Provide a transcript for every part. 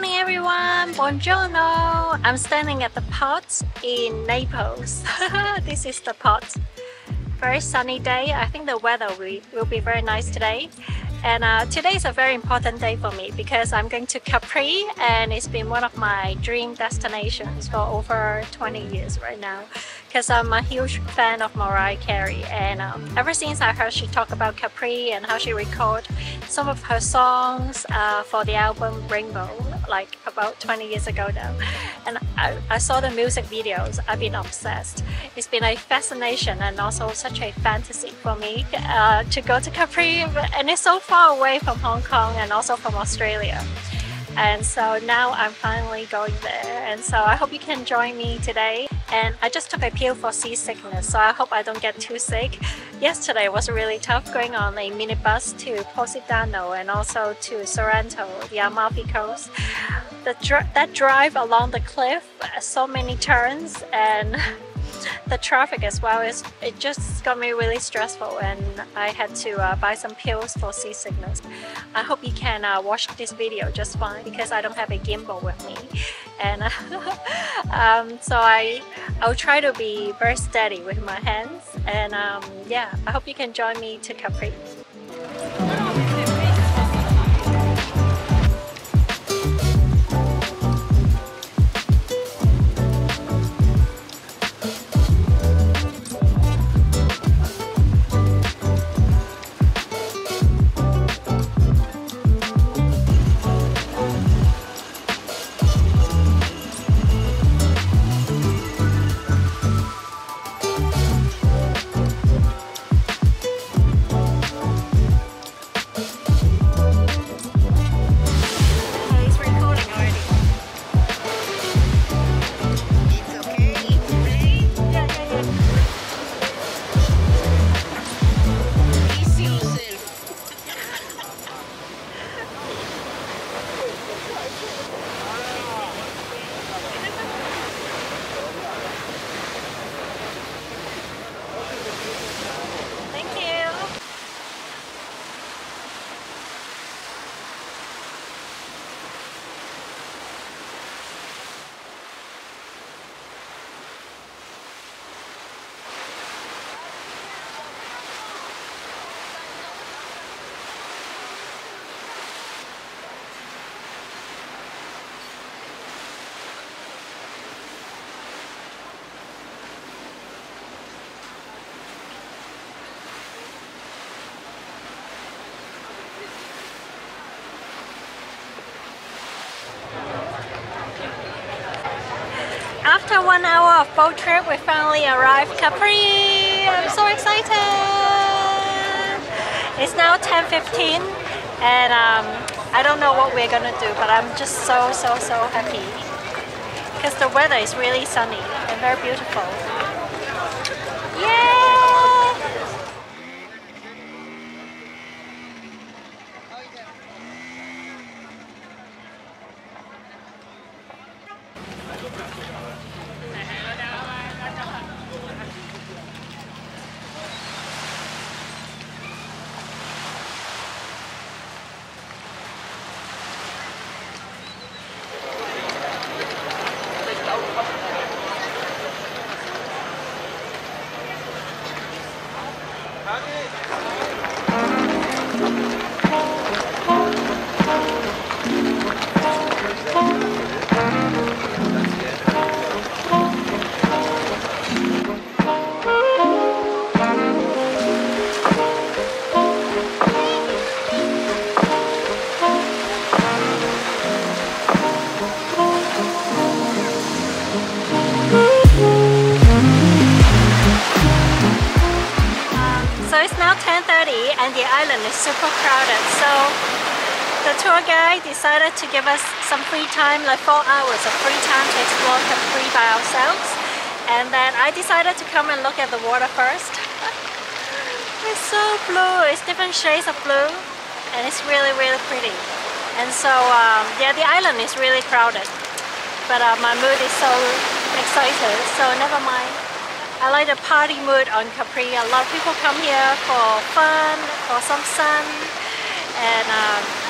morning everyone, buongiorno. I'm standing at the pot in Naples. this is the pot. Very sunny day. I think the weather will, will be very nice today. And uh, today is a very important day for me because I'm going to Capri and it's been one of my dream destinations for over 20 years right now because I'm a huge fan of Mariah Carey. And um, ever since I heard she talk about Capri and how she recorded some of her songs uh, for the album Rainbow like about 20 years ago now. And I, I, saw the music videos I've been obsessed. It's been a fascination and also such a fantasy for me uh, to go to Capri and it's so far away from Hong Kong and also from Australia. And so now I'm finally going there. And so I hope you can join me today and I just took a pill for seasickness so I hope I don't get too sick. Yesterday was really tough going on a minibus to Positano and also to Sorrento the Amalfi Coast. The dr that drive along the cliff so many turns and the traffic as well is it just got me really stressful and I had to uh, buy some pills for seasickness. I hope you can uh, watch this video just fine because I don't have a gimbal with me and um, so I I'll try to be very steady with my hands and um, yeah I hope you can join me to Capri. After one hour of boat trip, we finally arrived Capri. I'm so excited. It's now 10:15, and um, I don't know what we're gonna do, but I'm just so so so happy because the weather is really sunny and very beautiful. And the island is super crowded. So the tour guide decided to give us some free time, like four hours of free time to explore the Capri by ourselves. And then I decided to come and look at the water first. it's so blue, it's different shades of blue and it's really, really pretty. And so, um, yeah, the island is really crowded. But uh, my mood is so excited, so never mind. I like the party mood on Capri. A lot of people come here for fun, for some sun, and um,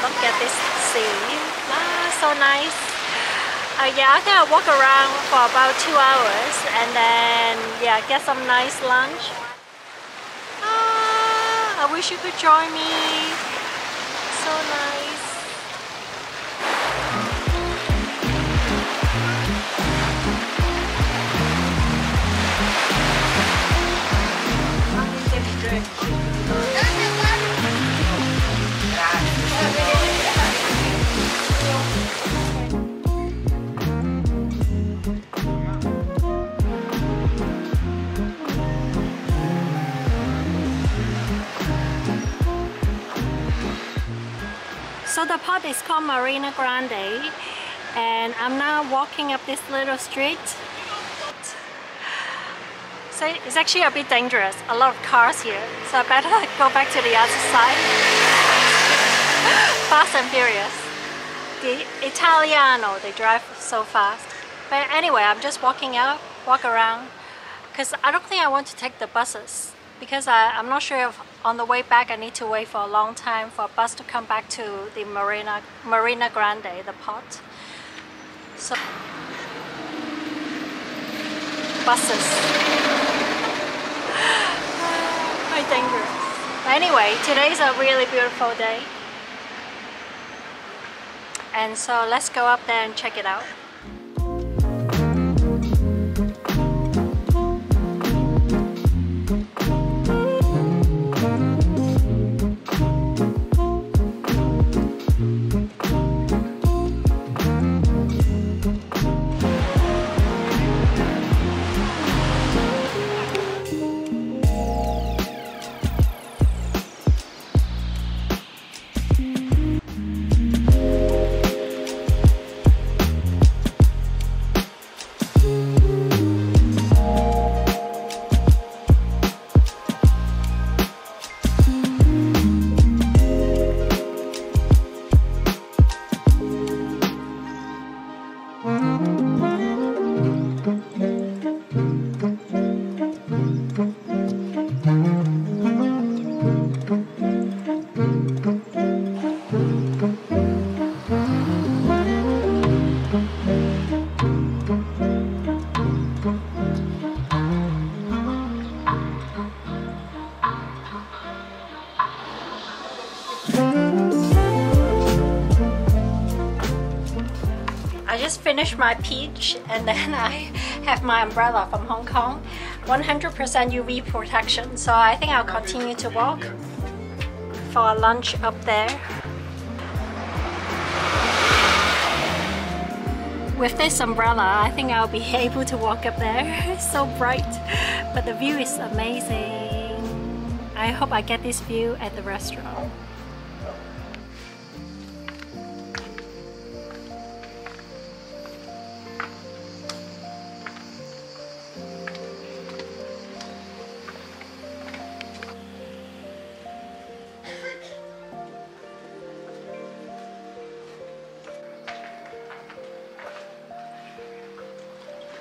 Look at this sea. Ah, so nice. Uh, yeah, I think I'll walk around for about two hours and then, yeah, get some nice lunch. Ah, I wish you could join me. So nice. So the port is called Marina Grande and I'm now walking up this little street. So it's actually a bit dangerous, a lot of cars here, so I better go back to the other side. fast and furious. The Italiano, they drive so fast. But anyway, I'm just walking out, walk around, because I don't think I want to take the buses because I, I'm not sure if on the way back I need to wait for a long time for a bus to come back to the Marina, Marina Grande, the port. So, buses. Quite dangerous. But anyway, today's a really beautiful day. And so let's go up there and check it out. My peach and then I have my umbrella from Hong Kong. 100% UV protection so I think I'll continue to walk for lunch up there. With this umbrella I think I'll be able to walk up there. It's so bright but the view is amazing. I hope I get this view at the restaurant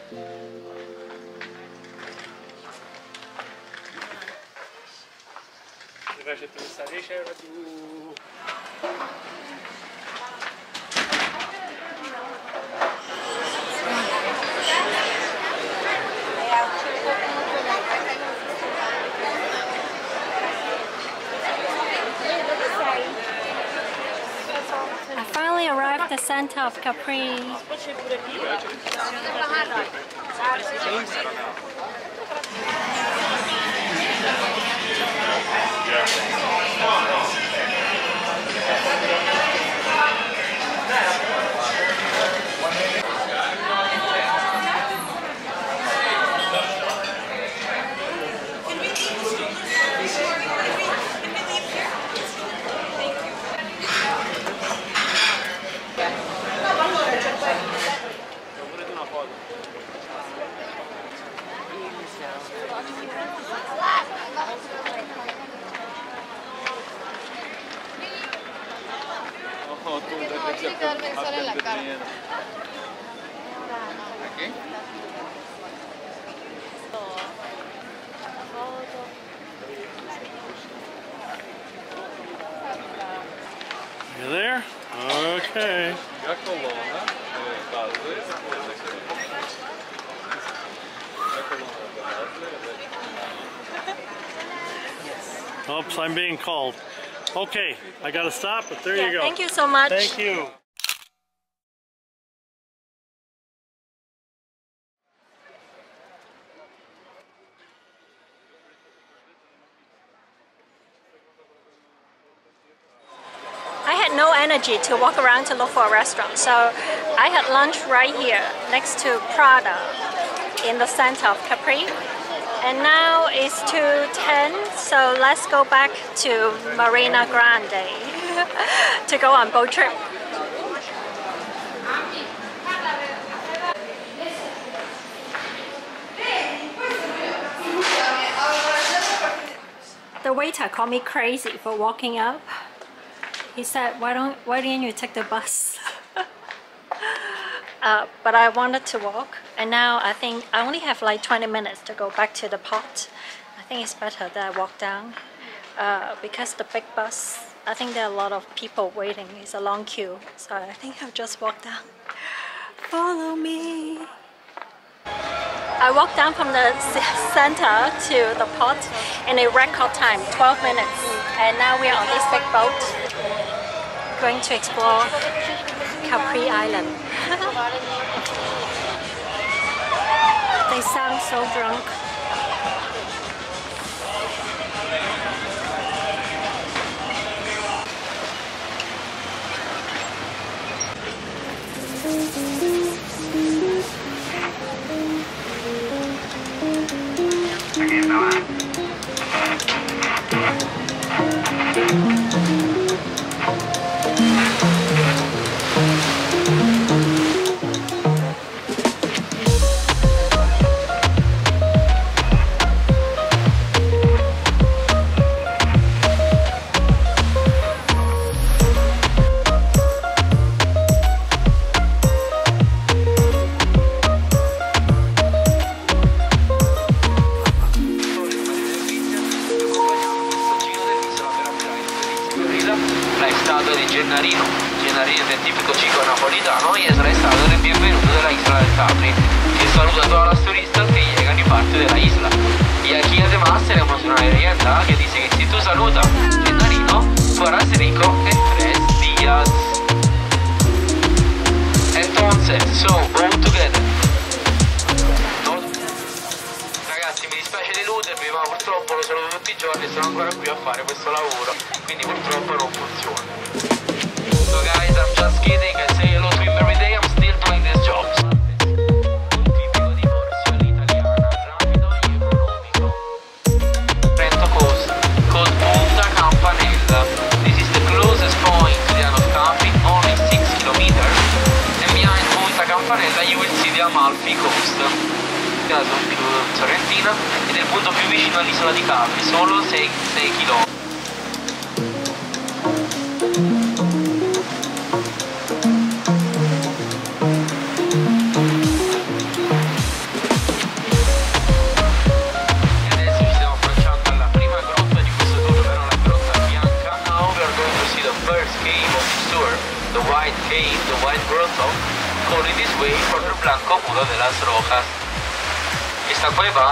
Você vai atravessar a era do... the center of Capri. Pure You there? Okay. La colonna delle balle. La colonna delle balle. Oops, I'm being called. Okay, I gotta stop, but there Yeah, you go. thank you so much. Thank you. I had no energy to walk around to look for a restaurant, so I had lunch right here next to Prada in the center of Capri. And now it's 2.10, so let's go back to Marina Grande to go on boat trip. The waiter called me crazy for walking up. He said, "Why don't Why didn't you take the bus?" uh, but I wanted to walk, and now I think I only have like 20 minutes to go back to the pot. I think it's better that I walk down uh, because the big bus. I think there are a lot of people waiting. It's a long queue, so I think I'll just walk down. Follow me. I walked down from the center to the port in a record time, 12 minutes. And now we are on this big boat going to explore Capri Island. they sound so drunk. la giorni sono ancora qui a fare questo lavoro quindi purtroppo non funziona. So guys I'm just kidding I say hello to him every day I'm still doing this job. Trento Coast called Punta Campanella. This is the closest point to the of Capri only 6 kilometers. And behind Punta Campanella you will see the Amalfi Coast. Caso più sorrentina punto più vicino all'isola di Capri, solo 6, 6 km.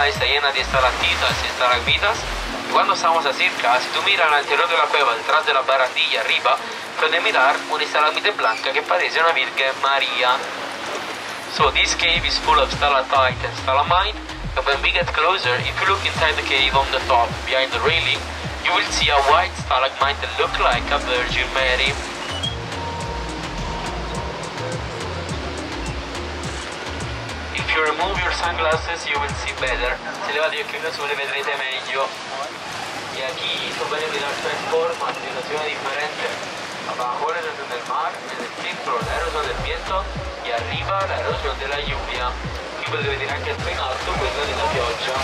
Cueva está llena de estalactitas y estalagmitas. Y cuando estamos acerca, si tú miras al interior de la cueva, detrás de la barandilla arriba, puedes mirar una estalagmite blanca que parece una Virgen María. So this cave is full of stalactite and stalagmite. And when we get closer, if you look inside the cave on the top, behind the railing, you will see a white stalagmite that look like a Virgin Mary. Sunglasses you will see better. Se levate gli occhiali sole vedrete meglio. Y aquí tú puedes mirar tres formas de erosión diferentes. Abajo la erosión del mar, el centro la erosión del viento y arriba la erosión de la lluvia. Qui potete vedere anche il in alto quella della pioggia.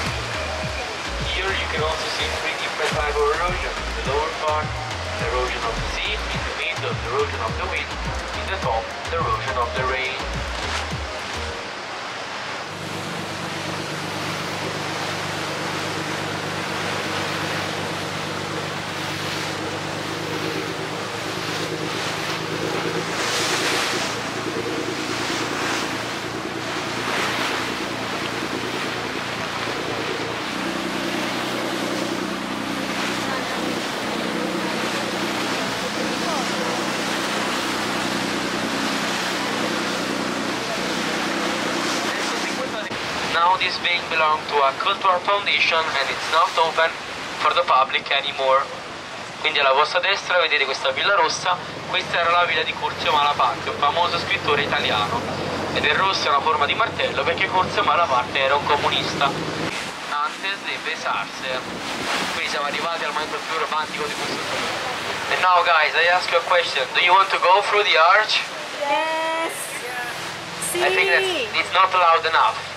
Here you can also see three different types of erosion. The lower part, the erosion of the sea, in the middle, the erosion of the wind, in the top, the erosion of the rain. This building belongs to a cultural foundation and it's not open for the public anymore. Quindi alla vostra destra vedete questa villa rossa, questa era la villa di Curzio Malaparte, un famoso scrittore italiano. Ed il rosso è una forma di martello perché Curzio Malaparte era un comunista. Antes de besarse. Quindi siamo arrivati al momento più romantico di questo film. And now guys, I ask you a question. Do you want to go through the arch? Yes. I think that it's not loud enough.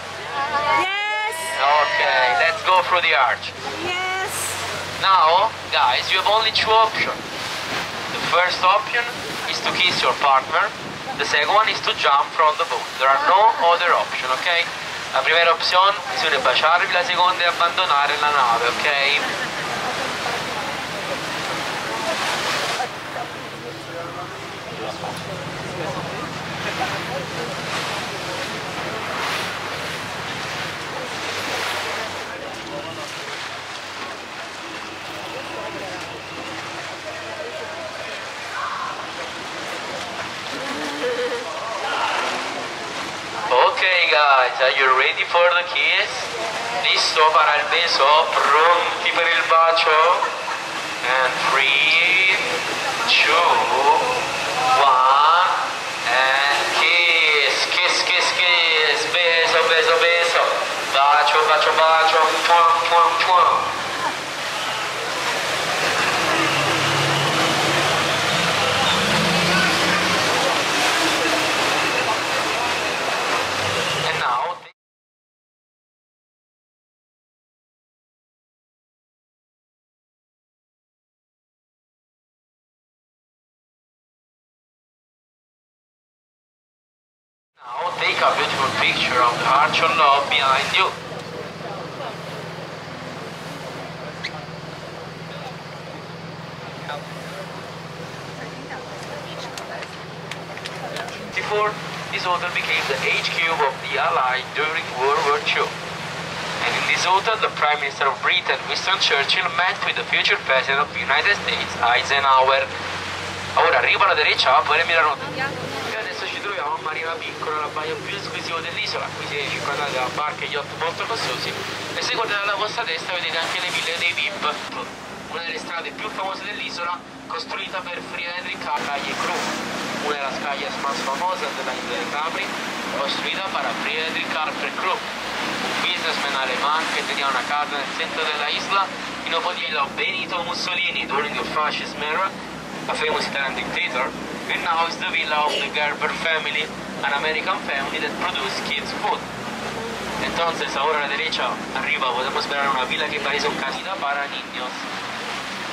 Yes. Okay, let's go through the arch. Yes. Now, guys, you have only two options. The first option is to kiss your partner. The second one is to jump from the boat. There are no ah. other option, ok? La primera opción es baciarvi, la seconda è abbandonare la nave, ok? Are you ready for the kiss? Listo para el beso, pronti per il bacio? And three, two, one, and kiss, kiss, kiss, kiss, beso, beso, beso, bacio, bacio, bacio, puan, puan, puan. And now, now take a beautiful picture of the arch of love behind you. Before, this hotel became the HQ of the Allies during World War II. And in this hotel, the Prime Minister of Britain, Winston Churchill, met with the future President of the United States, Eisenhower. Ora arriva alla derecha, poi mirano. E adesso ci troviamo a Marina Piccola, la baia più esclusiva dell'isola. Qui siete circondati da barche e yacht molto costosi. E se guardate alla vostra destra vedete anche le ville dei VIP. Una delle strade più famose dell'isola, costruita per Friedrich Carragher Crew. Una de las calles más famosas de la isla de Capri, construida para Friedrich Carper Crew, un businessman alemán que tenía una casa en el centro de la isla ir a Benito Mussolini during the fascist era, a famous Italian dictator, and now is the villa of the Gerber family, an American family that produce kids food. Entonces ahora a la derecha arriba podemos ver una villa que parece un casita para niños.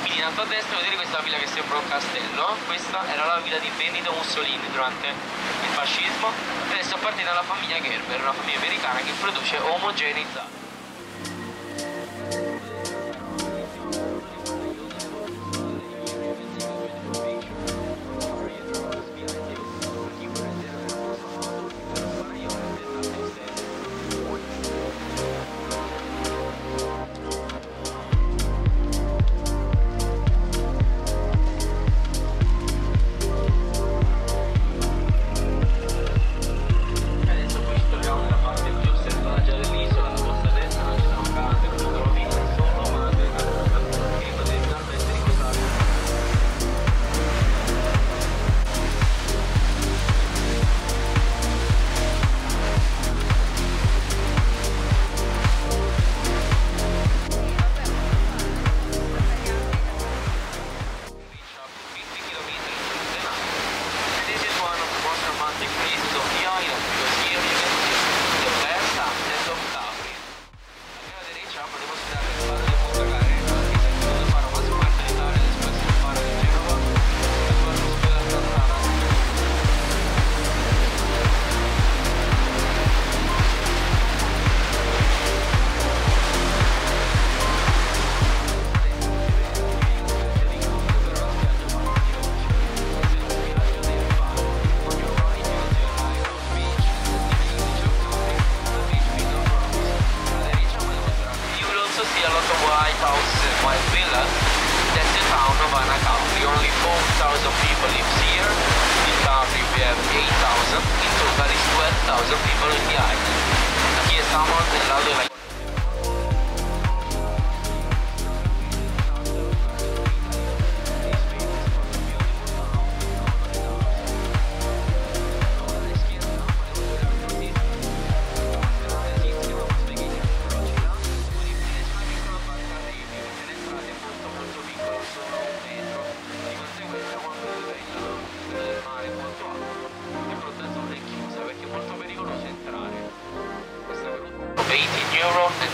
Quindi tanto a destra vedete questa villa che sembra un castello, questa era la villa di Benito Mussolini durante il fascismo adesso appartiene alla famiglia Gerber, una famiglia americana che produce omogeneizzati.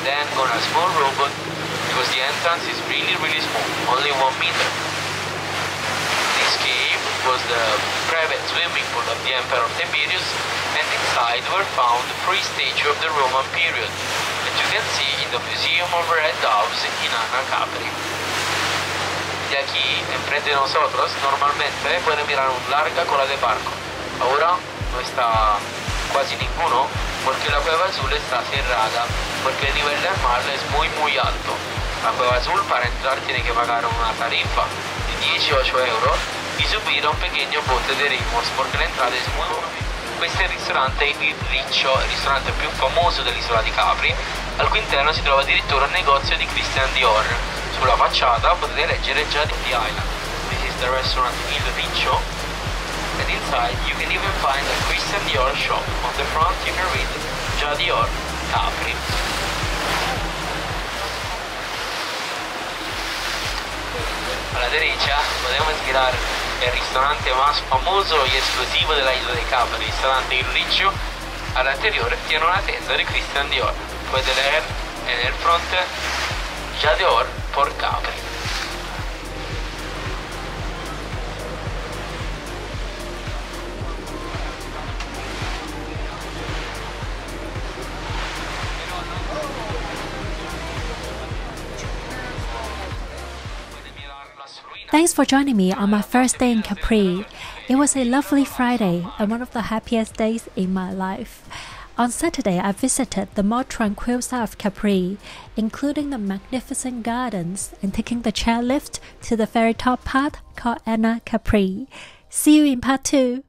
Then on a small robot because the entrance is really really small, only 1 meter. This cave was the private swimming pool of the Emperor Tiberius and inside were found three statues of the Roman period that you can see in the Museum of Red Doves in Anna Capri. De aquí, enfrente de nosotros, normalmente pueden mirar un larga cola de barco. Ahora no está casi ninguno porque la cueva azul está cerrada porque el nivel del mar es muy muy alto. La cueva azul para entrar tiene que pagar una tarifa de 18 euros y subir a un pequeño bote de ritmos porque la entrada es muy questo è il ristorante Il Riccio, il ristorante più famoso dell'isola di Capri, al cui interno si trova addirittura un negozio di Christian Dior. Sulla facciata potete leggere già The Island. This is the restaurant Il Riccio, and inside you can even find a Christian Dior shop. On the front you can read Già Dior Capri. A la derecha podemos mirar el restaurante más famoso y exclusivo de la isla Capri, el restaurante Il Riccio. Al anterior tiene una tienda de Christian Dior. Puede leer en el front Già Dior por Capri. Thanks for joining me on my first day in Capri. It was a lovely Friday and one of the happiest days in my life. On Saturday, I visited the more tranquil side of Capri, including the magnificent gardens and taking the chairlift to the very top part called Anacapri. See you in part 2.